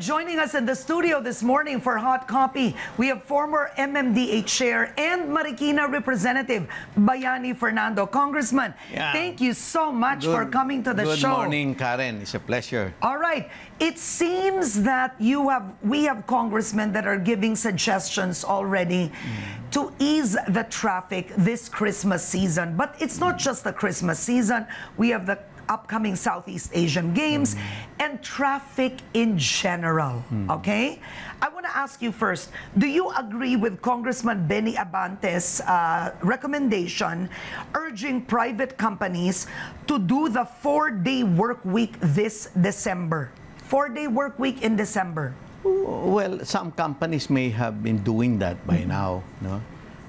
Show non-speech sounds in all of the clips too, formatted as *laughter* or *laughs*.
Joining us in the studio this morning for Hot Copy, we have former MMDA Chair and Marikina Representative Bayani Fernando. Congressman, Yeah. thank you so much for coming to the good show. Good morning, Karen. It's a pleasure. All right. It seems that you have we have congressmen that are giving suggestions already mm. to ease the traffic this Christmas season. But it's not just the Christmas season. We have the upcoming Southeast Asian Games and traffic in general. Okay? I want to ask you first, do you agree with Congressman Benny Abante's uh, recommendation urging private companies to do the four-day work week this December? Four-day work week in December. Well, some companies may have been doing that by now, no?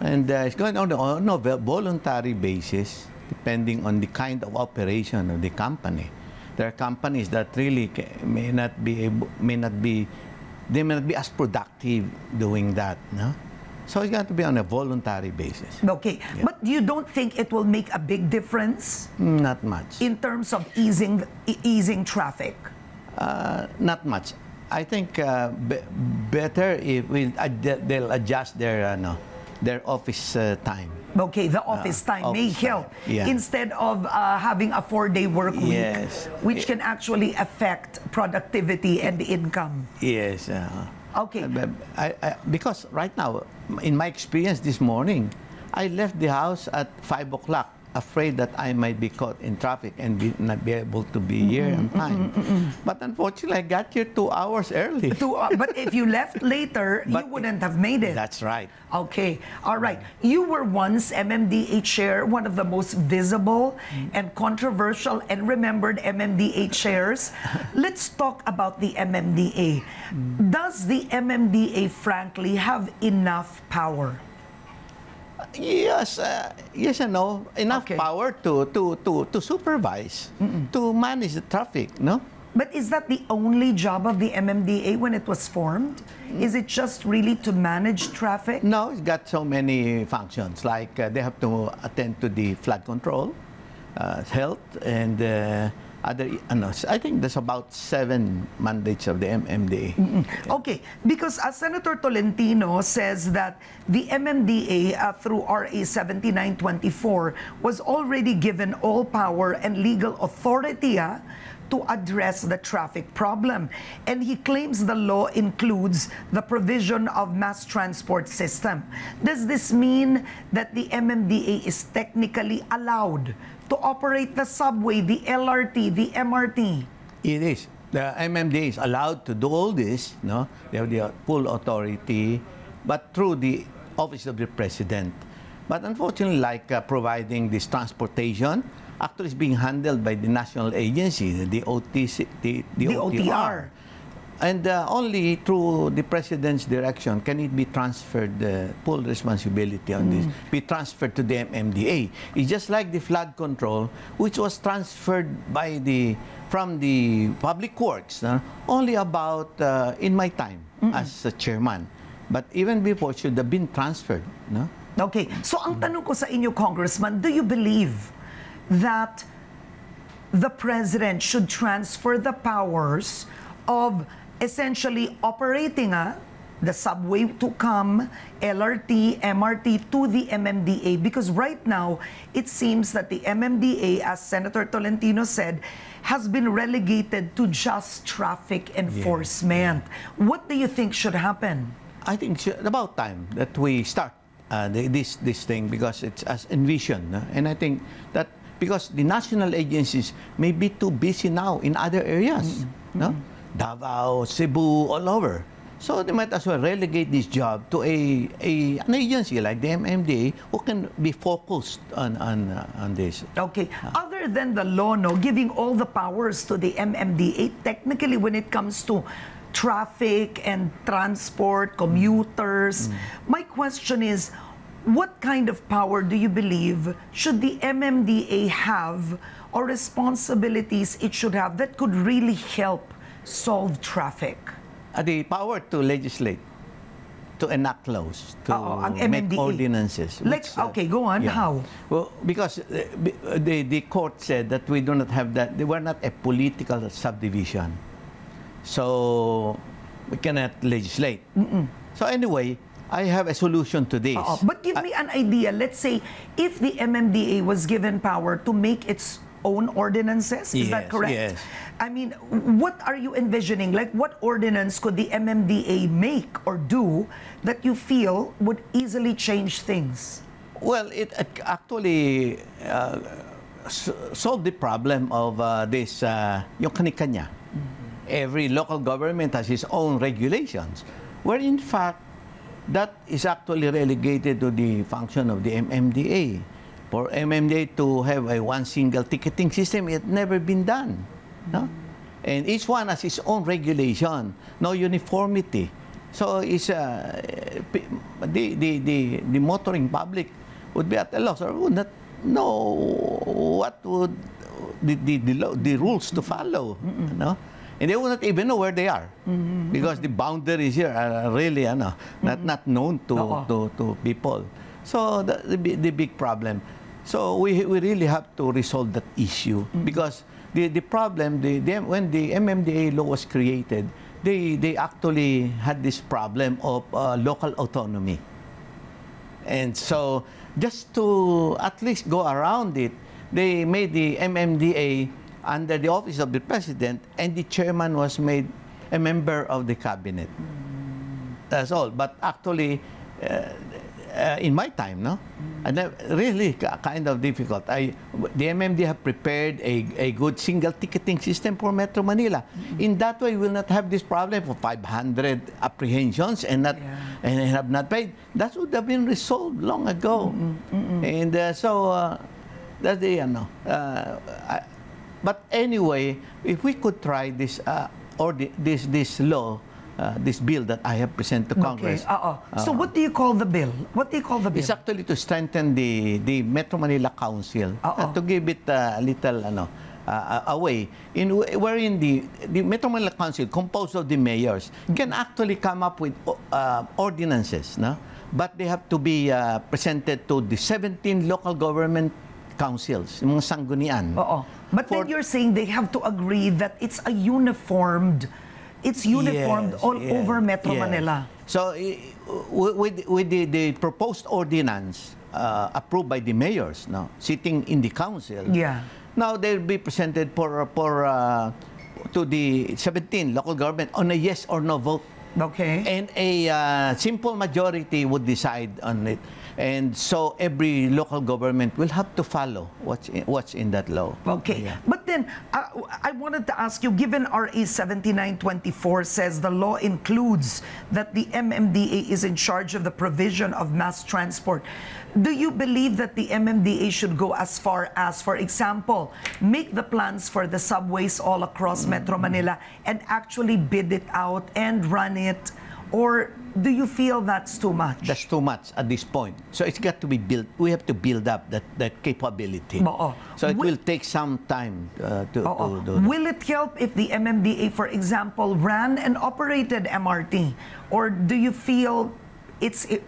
And uh, it's going on on a voluntary basis, depending on the kind of operation of the company. There are companies that really may not be able, may not be, they may not be as productive doing that, no? So it's got to be on a voluntary basis. Okay. But you don't think it will make a big difference Not much. in terms of easing e- easing traffic? Uh, not much. I think uh, be- better if we ad- they'll adjust their ano, their office uh, time. Okay, the office Uh, time may office time, help yeah. instead of uh, having a four-day work week, Yes. which can actually affect productivity and income. Yes. Uh, Okay. uh, I, I, because right now, in my experience this morning, I left the house at five o'clock, afraid that I might be caught in traffic and be, not be able to be here on time. But unfortunately, I got here two hours early. To, uh, but if you left later, *laughs* you wouldn't have made it. That's right. Okay, all right. You were once MMDA chair, one of the most visible and controversial and remembered MMDA chairs. *laughs* Let's talk about the MMDA. Does the MMDA, frankly, have enough power? Yes, uh, yes and no. Enough Okay. power to, to, to, to supervise, to manage the traffic, no? But is that the only job of the MMDA when it was formed? Is it just really to manage traffic? No, it's got so many functions. Like uh, they have to attend to the flood control, uh, health, and uh, other. I think there's about seven mandates of the MMDA. Okay, because uh, Senator Tolentino says that the MMDA, uh, through RA 7924, was already given all power and legal authority uh, to address the traffic problem. And he claims the law includes the provision of mass transport system. Does this mean that the MMDA is technically allowed to operate the subway, the LRT, the MRT? It is. The MMDA is allowed to do all this, no? They have the full authority, but through the Office of the President. But unfortunately, like uh, providing this transportation, actually is being handled by the national agency, the OTC, the, the, The OTR. OTR. And uh, only through the president's direction can it be transferred, the full responsibility on this, be transferred to the MMDA. It's just like the flood control, which was transferred by the from the public works uh, only about uh, in my time as a chairman. But even before, should have been transferred. No? Okay. So ang tanong ko sa inyo, Congressman, do you believe that the President should transfer the powers of essentially operating uh, the subway to come, LRT, MRT to the MMDA? Because right now, it seems that the MMDA, as Senator Tolentino said, has been relegated to just traffic enforcement. What do you think should happen? I think it's about time that we start uh, the, this this thing because it's as envisioned, no? and I think that because the national agencies may be too busy now in other areas, no, Davao, Cebu, all over. So they might as well relegate this job to a, a an agency like the MMDA who can be focused on on uh, on this. Okay. Other than the law, no, giving all the powers to the MMDA, technically when it comes to traffic and transport, commuters, my question is, what kind of power do you believe should the MMDA have or responsibilities it should have that could really help solve traffic? Uh, the power to legislate, to enact laws, to Oo, ang make MMDA. ordinances. Like, which, uh, okay, go on. How? Well, because uh, b- uh, the, the court said that we do not have that, they were not a political subdivision. So we cannot legislate. So anyway, I have a solution to this. Oo. But give me an idea. Let's say if the MMDA was given power to make its own ordinances, is that correct? yes. I mean, what are you envisioning? Like, what ordinance could the MMDA make or do that you feel would easily change things? Well, it ac- actually uh, solved the problem of uh, this, uh, yung kanya Every local government has its own regulations, where in fact, that is actually relegated to the function of the MMDA. For MMDA to have a one single ticketing system, it never been done. No? And each one has its own regulation, no uniformity. So it's, uh, the, the, the, the motoring public would be at a loss or would not know what would the, the, the, the rules to follow. No? And they will not even know where they are because the boundaries here are really ano, not, not known to, Oo. to, to people. So the, the, the big problem. So we, we really have to resolve that issue because the, the problem, the, the, when the MMDA law was created, they, they actually had this problem of uh, local autonomy. And so, just to at least go around it, they made the MMDA under the office of the president, and the chairman was made a member of the cabinet. That's all. But actually, uh, uh, in my time, no, and really kind of difficult. I, the MMD have prepared a, a good single ticketing system for Metro Manila. In that way, we will not have this problem for 500 apprehensions and not Yeah. and have not paid. That would have been resolved long ago. And uh, so uh, that's the you know. Uh, I, but anyway, if we could try this uh, or the, this this law, uh, this bill that I have presented to Congress. Okay. Uh-oh. So what do you call the bill? What do you call the bill? It's actually to strengthen the the Metro Manila Council Oo. uh, to give it uh, a little ano uh, a way in wh- wherein the the Metro Manila Council composed of the mayors can actually come up with uh, ordinances no but they have to be uh, presented to the 17 local government councils yung mga sanggunian Oo. But For- then you're saying they have to agree that it's a uniformed, it's uniformed Yes, all yes, over Metro yes. Manila. So, with, with the, the proposed ordinance uh, approved by the mayors, no, sitting in the council, Yeah. now they'll be presented for, for uh, to the 17 local government on a yes or no vote. Okay. And a uh, simple majority would decide on it. And so every local government will have to follow what's in, what's in that law. Okay. Yeah. But then, uh, I wanted to ask you, given RA 7924 says the law includes that the MMDA is in charge of the provision of mass transport, do you believe that the MMDA should go as far as, for example, make the plans for the subways all across. Metro Manila and actually bid it out and run it? Or do you feel that's too much? That's too much at this point. So it's got to be built. We have to build up that, that capability. Oo. So it Wi- will take some time uh, to, Oo. to do that. Will it help if the MMDA, for example, ran and operated MRT? Or do you feel it's it,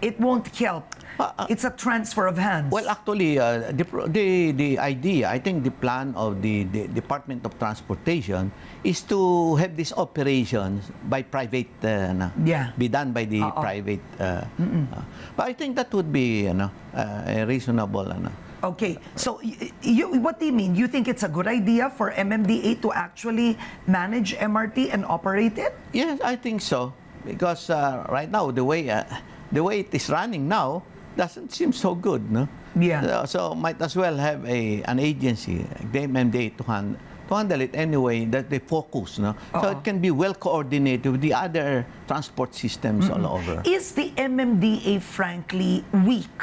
it won't help? Uh, uh, it's a transfer of hands. Well, actually, uh, the, the, the idea, I think the plan of the, the Department of Transportation is to have these operations by private, uh, na, Yeah. be done by the Oo. private. Uh, uh, but I think that would be you know, uh, a reasonable. Ano. okay, so you, what do you mean? You think it's a good idea for MMDA to actually manage MRT and operate it? Yes, I think so. Because uh, right now, the way, uh, the way it is running now doesn't seem so good. No? Yeah. So, so might as well have a, an agency, like the MMDA, to, hand, to handle it anyway, that they focus. No? So Oo. it can be well coordinated with the other transport systems all over. Is the MMDA frankly weak?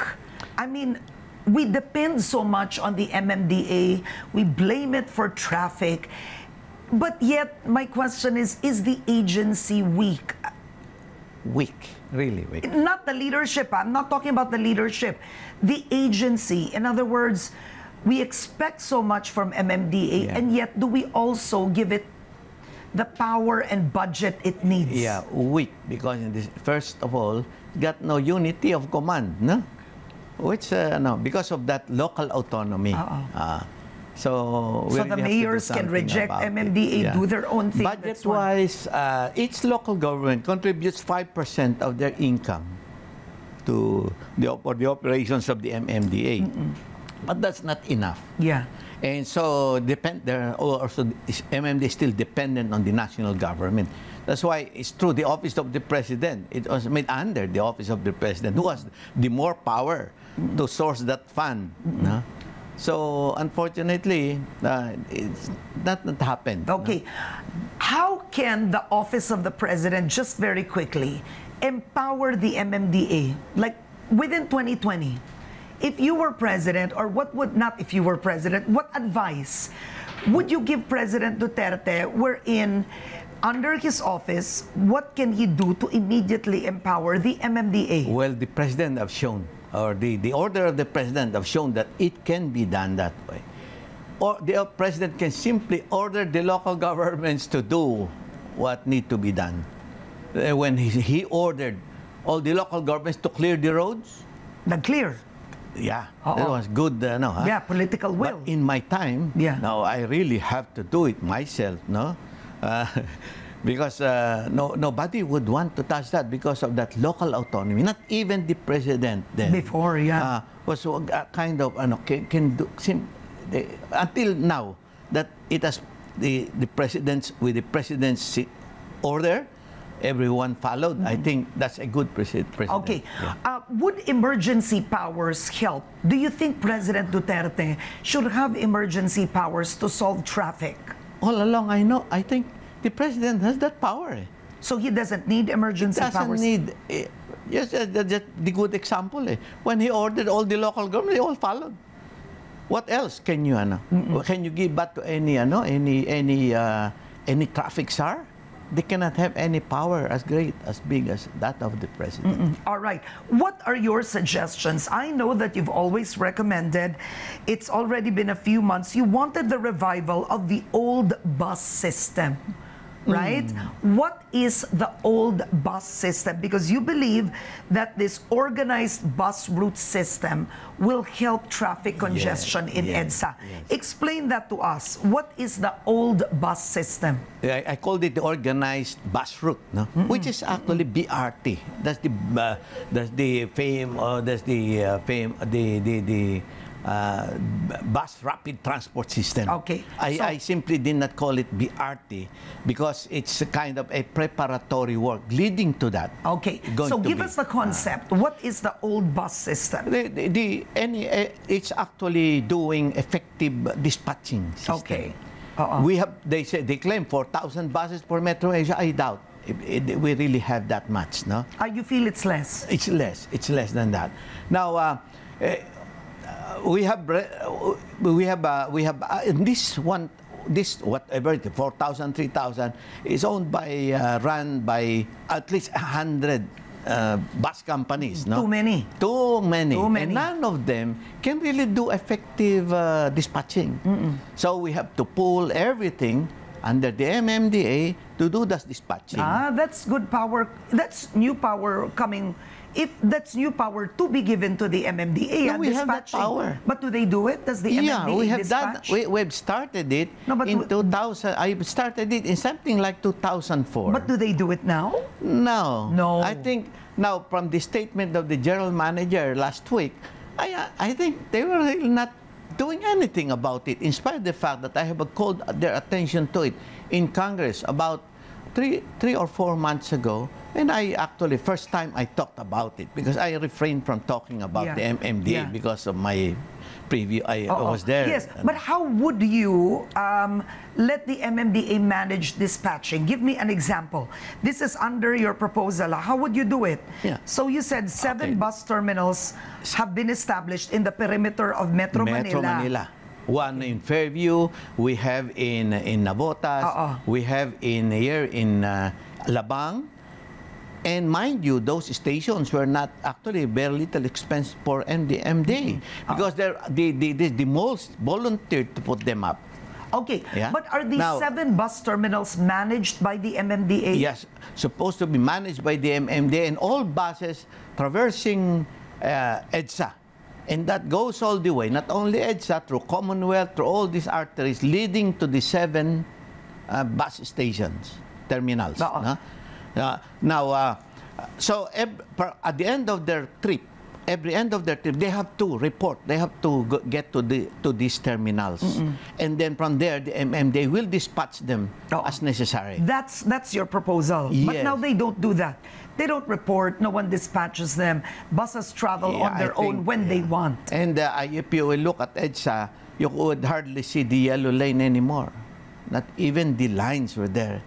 I mean, we depend so much on the MMDA, we blame it for traffic. But yet, my question is is the agency weak? Weak, really weak. Not the leadership, I'm not talking about the leadership. The agency. In other words, we expect so much from MMDA, Yeah. and yet, do we also give it the power and budget it needs? Yeah, weak because in this, first of all, got no unity of command, no? Which uh, no, because of that local autonomy. Oo. Uh, So, So the have to do mayors can reject. MMDA, do their own thing. Budget-wise, uh, each local government contributes 5% of their income to the, for the operations of the MMDA. But that's not enough. Yeah. And so depend there also is MMD is still dependent on the national government. That's why it's true the office of the president it was made under the office of the president who has the more power to source that fund. no? So unfortunately, uh, it's not not happened. no? Okay. How can the office of the president just very quickly empower the MMDA like within 2020? If you were president or what would not if you were president, what advice would you give President Duterte wherein under his office, what can he do to immediately empower the MMDA? Well, the president have shown, or the, the order of the president have shown that it can be done that way. Or the president can simply order the local *laughs* governments to do what need to be done. Uh, When he, he ordered all the local governments to clear the roads, Nag-clear. yeah, that was good, uh, no? huh? Yeah, political will. But in my time, Yeah. now I really have to do it myself, no? Uh, *laughs* because uh, no, nobody would want to touch that because of that local autonomy. Not even the president then. Before, yeah. Uh, was uh, kind of, ano, can, can do, sim, the, until now, that it has, the, the president's, with the president's si- order, everyone followed. I think that's a good presi- president. Mm-hmm. Okay. Yeah. Uh, would emergency powers help? Do you think President Duterte should have emergency powers to solve traffic? All along, I know, I think the president has that power. eh. So he doesn't need emergency He doesn't powers? need. eh, Yes, that- that's the good example. Eh. When he ordered all the local government, they all followed. What else can you ano? Can you give back to any ano any any uh, any traffic czar? They cannot have any power as great as big as that of the president. All right. What are your suggestions? I know that you've always recommended, it's already been a few months, you wanted the revival of the old bus system, right? What is the old bus system? Because you believe that this organized bus route system will help traffic congestion in yes, EDSA. yes. Explain that to us. What is the old bus system? I, I called it the organized bus route, no? which is actually BRT. That's the uh, that's the fame. Uh, that's the uh, fame. The the the uh, bus rapid transport system. Okay, I, so- I simply did not call it BRT because it's a kind of a preparatory work leading to that. Okay. Going So give be. us the concept. What is the old bus system? The, the, the any uh, it's actually doing effective dispatching system. Okay. Oo. We have they say they claim 4,000 buses per Metro Asia. I doubt if, if we really have that much. No, Uh, you feel it's less? it's less. It's less than that. Now uh, eh, uh, we have uh, we have uh, we have uh, in this one this whatever the 4,000 3,000 is owned by uh, run by at least 100 uh, bus companies no Too many. too many. Too many. And none of them can really do effective uh, dispatching. So we have to pull everything under the MMDA to do that dispatching. Ah, that's good power. That's new power coming. If that's new power to be given to the MMDA, No, we have that power. But do they do it? Does the yeah, MMDA we have done. dispatch? We, we've started it No, but in 2000. I started it in something like 2004. But do they do it now? No. No. I think now from the statement of the general manager last week, I I think they were really not doing anything about it, in spite of the fact that I have called their attention to it in Congress about three three or four months ago. And I actually first time I talked about it because I refrained from talking about Yeah. the MMDA Yeah. because of my preview. I, I Oo. was there. Yes, but how would you um, let the MMDA manage dispatching? Give me an example. This is under your proposal. How would you do it? Yeah. So you said seven Okay. bus terminals have been established in the perimeter of Metro, Metro Manila. One in Fairview, we have in in Nabotas, Oo. we have in here in uh, Labang. And mind you, those stations were not actually very little expense for MDMD because they're the, the, the, the most volunteered to put them up. Okay, Yeah. but are these Now- seven bus terminals managed by the MMDA? Yes, supposed to be managed by the MMD and all buses traversing uh, EDSA And that goes all the way, not only EDSA, through Commonwealth, through all these arteries leading to the seven uh, bus stations, terminals. No? Uh, now, uh, so at the end of their trip, every end of their trip, they have to report. They have to go, get to the to these terminals, and then from there, the MM they will dispatch them Oo. as necessary. That's that's your proposal. But Yes. now they don't do that. They don't report. No one dispatches them. Buses travel Yeah, on I their own think, when they yeah. want. And uh, if you will look at EDSA, you would hardly see the yellow lane anymore. Not even the lines were there.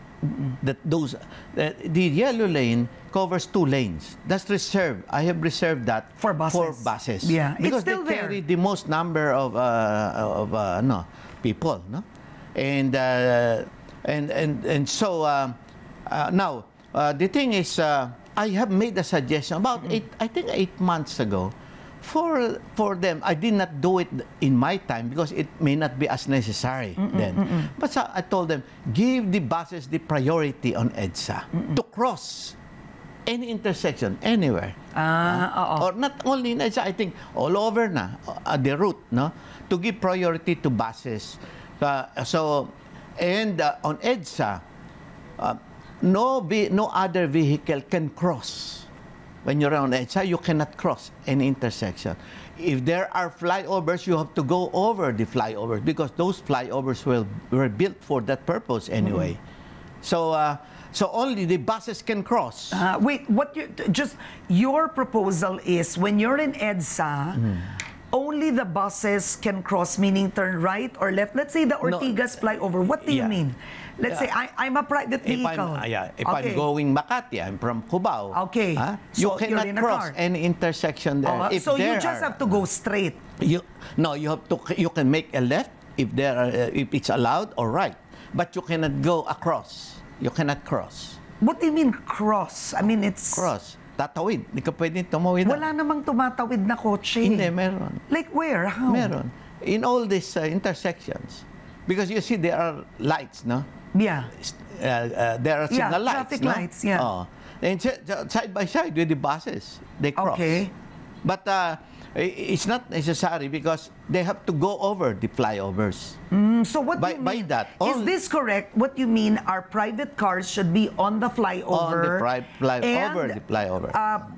That those uh, the yellow lane covers two lanes. That's reserved. I have reserved that For buses. For buses. Yeah, it's because still they there. carry the most number of uh, of uh, no people, no, and uh, and and and so um, uh, now uh, the thing is, uh, I have made a suggestion about eight, I think eight months ago. For for them, I did not do it in my time because it may not be as necessary then. But so I told them, give the buses the priority on EDSA to cross any intersection anywhere. Ah, oo. Or not only in EDSA, I think all over na, uh, the route, no? To give priority to buses. Uh, so, and uh, on EDSA, uh, no, ve- no other vehicle can cross. When you're on EDSA, you cannot cross any intersection. If there are flyovers, you have to go over the flyovers because those flyovers were, were built for that purpose anyway. So, uh, so only the buses can cross. Uh, wait, what you just your proposal is when you're in EDSA, Mm-hmm. only the buses can cross, meaning turn right or left. Let's say the Ortigas flyover. What do you mean? Let's say I, I'm a private If vehicle. I'm, uh, yeah, if okay. I'm going Makati, I'm from Cubao. Okay. huh? So You you're cannot cross car. any intersection there. Oh, if so you there just are- have to go straight. You, no, you have to. You can make a left if there are, uh, if it's allowed or right, but you cannot go across. You cannot cross. What do you mean cross? I mean it's Cross. Tatawid. Hindi ka pwedeng tumawid. wala namang tumatawid na kotse. Hindi, meron. Like where? How? Meron. In all these uh, intersections. Because you see, there are lights, no? Yeah. uh, uh, there are Yeah, signal lights. traffic no? lights, yeah. Oh. And si- side by side with the buses, they cross. Okay. But uh, it's not necessary because they have to go over the flyovers. Mm, So what By- do you by mean? that, is this correct? What you mean are private cars should be on the flyover? fly- flyover, the flyover. Uh,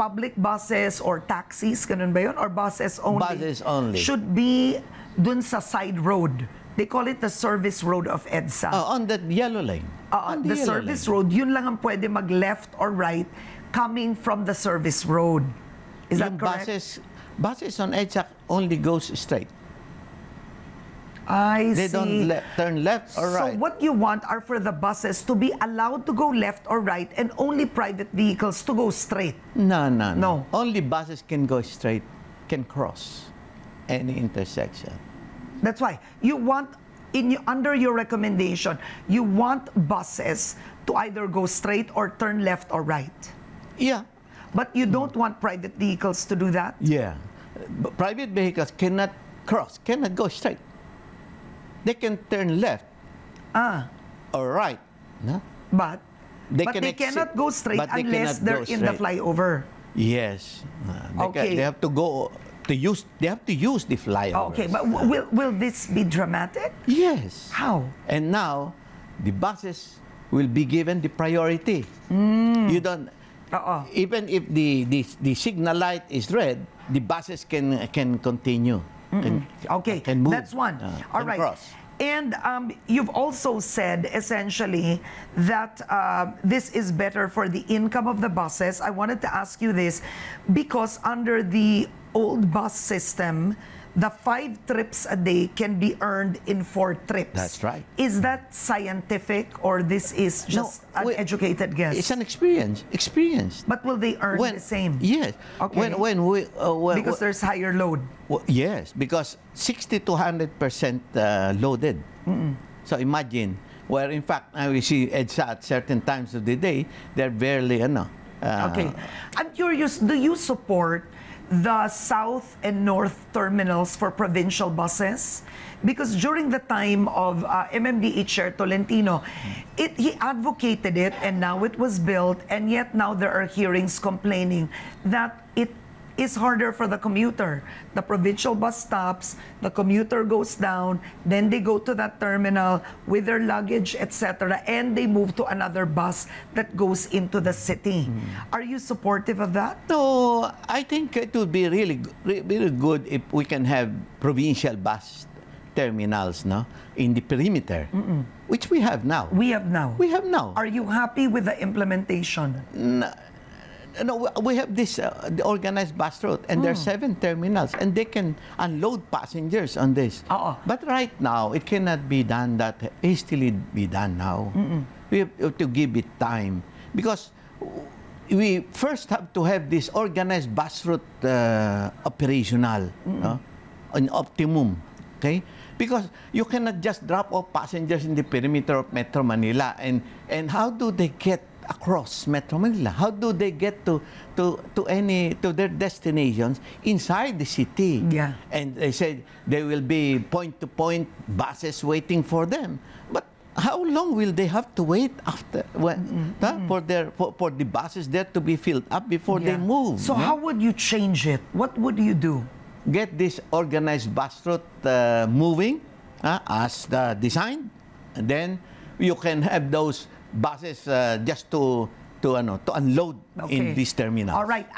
public buses or taxis, ganun ba yun? Or buses only? Buses only. Should be dun sa side road. They call it the service road of EDSA. Oh, on the yellow lane. Uh, On the yellow service lane. road, yun lang ang pwede mag left or right coming from the service road. Is that correct? buses, buses on EDSA only goes straight. I see. They see. don't le- turn left or right. So what you want are for the buses to be allowed to go left or right and only private vehicles to go straight. No, no, no, No. Only buses can go straight, can cross any intersection. That's why you want in your, under your recommendation, you want buses to either go straight or turn left or right. Yeah. But you don't want private vehicles to do that. Yeah. But private vehicles cannot cross, cannot go straight. They can turn left Ah, or right. No? but They but they exit- cannot go straight they unless they're go in the flyover. Yes. Uh, they, Okay. can, they have to go to use. They have to use the flyover. Okay, but w- will will this be dramatic? yes. How? And now, the buses will be given the priority. Hmm. You don't. Oo. Even if the, the the signal light is red, the buses can can continue. Can, Okay, can move. that's one. uh, All right. Cross. And um, you've also said essentially that uh, this is better for the income of the buses. I wanted to ask you this because under the old bus system, the five trips a day can be earned in four trips. That's right. Is that scientific or this is just an we- educated guess? It's an experience. Experience. but will they earn when, the same? Yes. Okay. When when we uh, when, because there's higher load. Well, yes, because 60 to 100 percent uh, loaded. So imagine, where in fact uh, we see EDSA at certain times of the day, they're barely, ano. Uh, Okay. I'm curious, do you support the south and north terminals for provincial buses? Because during the time of uh, MMDA Chair Tolentino, it, he advocated it and now it was built, and yet now there are hearings complaining that it is harder for the commuter. The provincial bus stops, the commuter goes down, then they go to that terminal with their luggage, etc., and they move to another bus that goes into the city. Hmm. Are you supportive of that? No, I think it would be really, really good if we can have provincial bus terminals, no, in the perimeter, which we have now. We have now. We have now. Are you happy with the implementation? no, we- we have this uh, the organized bus route, and there are seven terminals, and they can unload passengers on this. Oo. But right now, it cannot be done that hastily be done now. We have to give it time because we first have to have this organized bus route uh, operational, no? an optimum. Okay, because you cannot just drop off passengers in the perimeter of Metro Manila, and and how do they get across Metro Manila? How do they get to to to any to their destinations inside the city? Yeah. And they said there will be point to point buses waiting for them. But how long will they have to wait after when, huh, for their for, for the buses there to be filled up before they Yeah. move? So no? how would you change it? What would you do? get this organized bus route uh, moving uh, as the design, and then you can have those buses uh, just to to ano to unload in Okay. this terminal. All right.